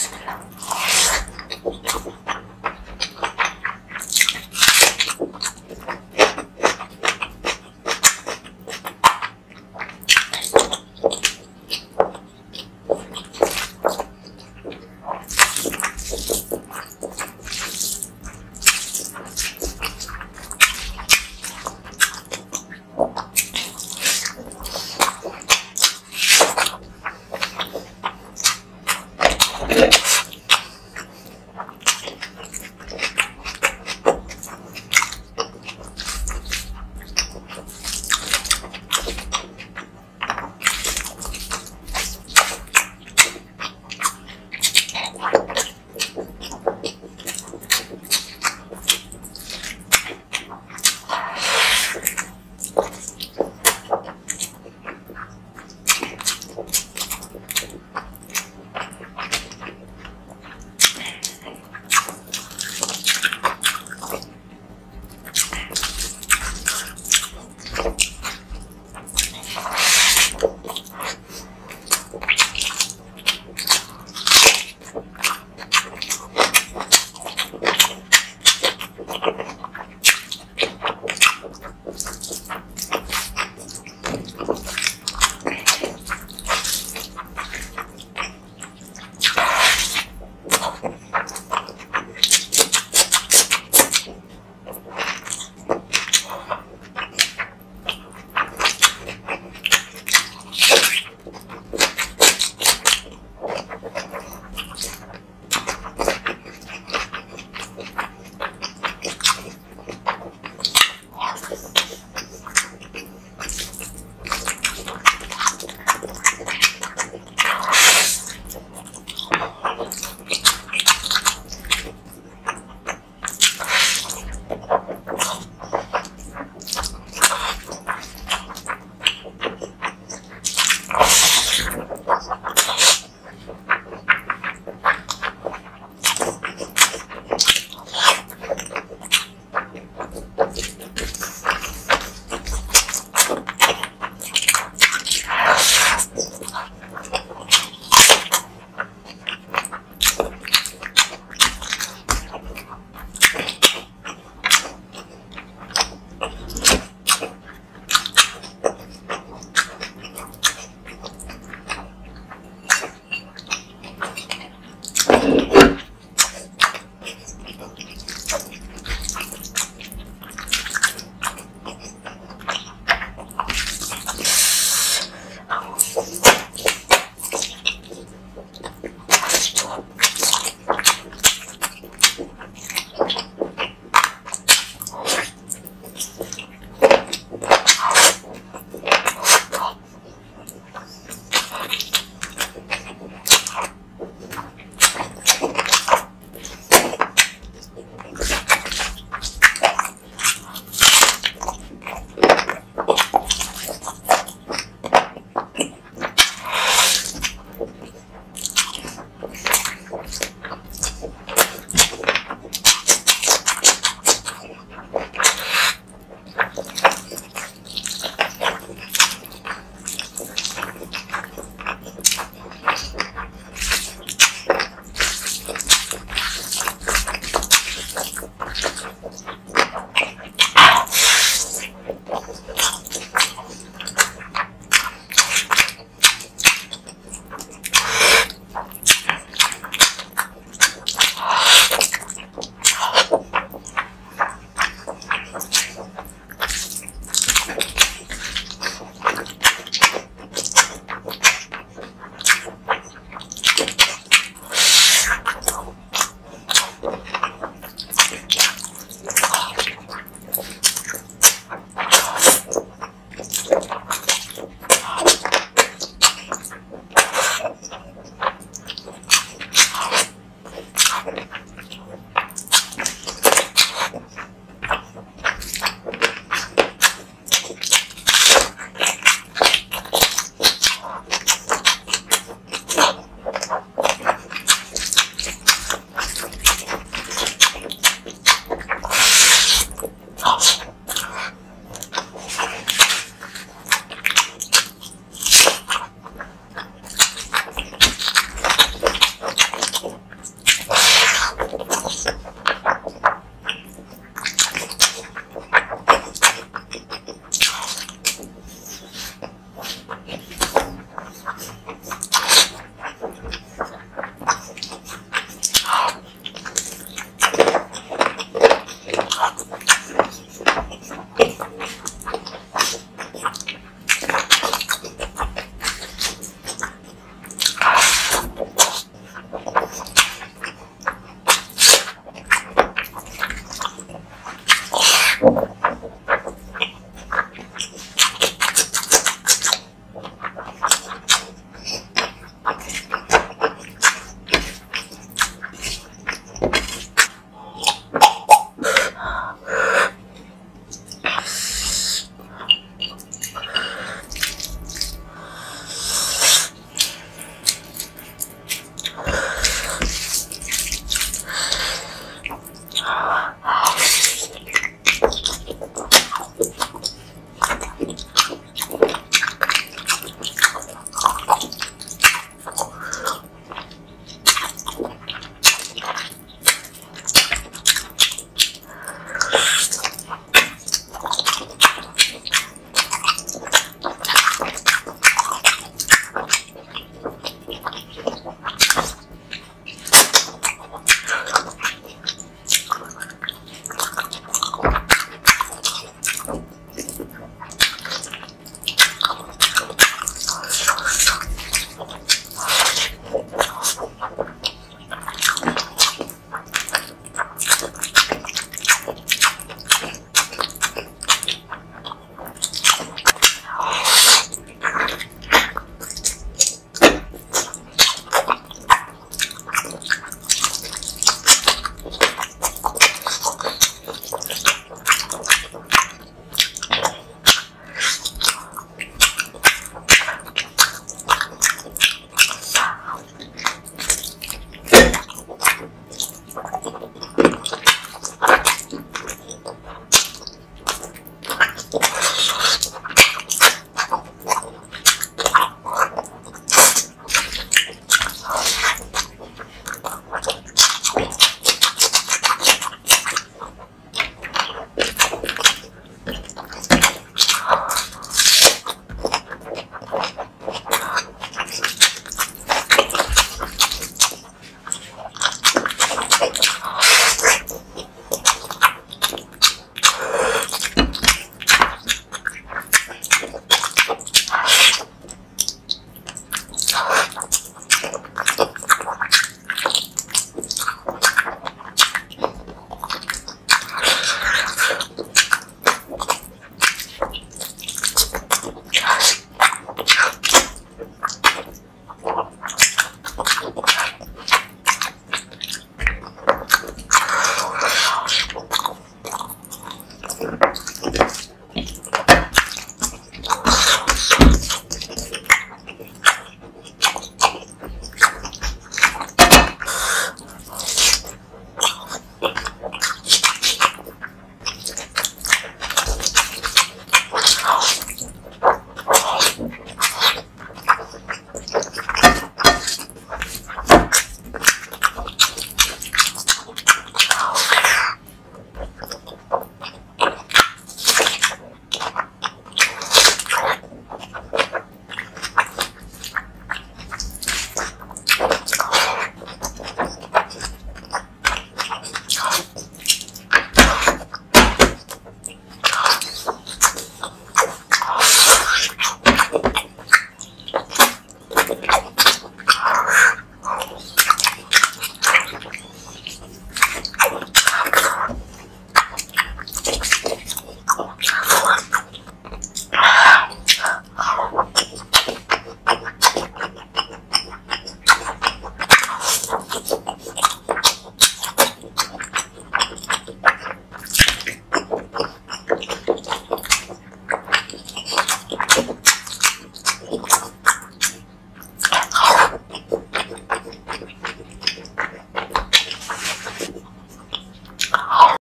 죽여줄라.